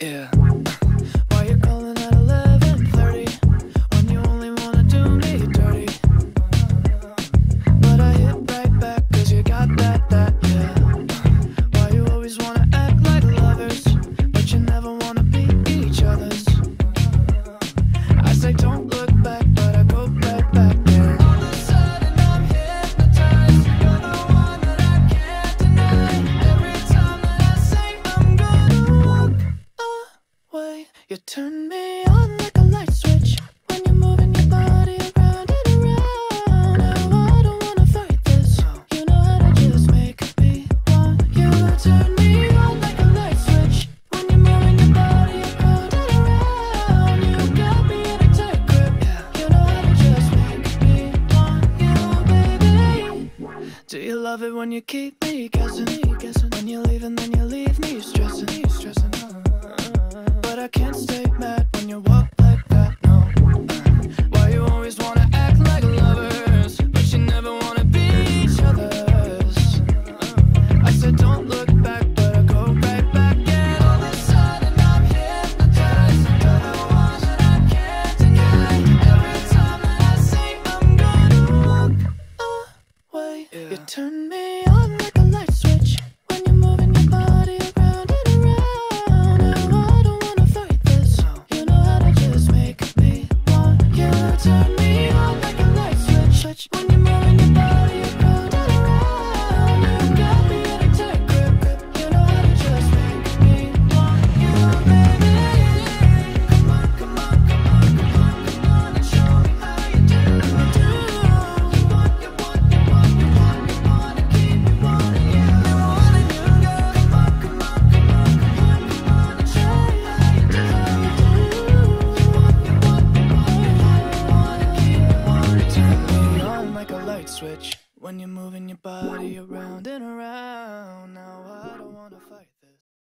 Yeah. You turn me on like a light switch when you're moving your body around and around. Now I don't wanna fight this. You know how to just make me want you. Turn me on like a light switch when you're moving your body around and around. You got me in a tight grip. You know how to just make me want you, baby. Do you love it when you keep me guessing? When you Turn me. switch when you're moving your body around and around.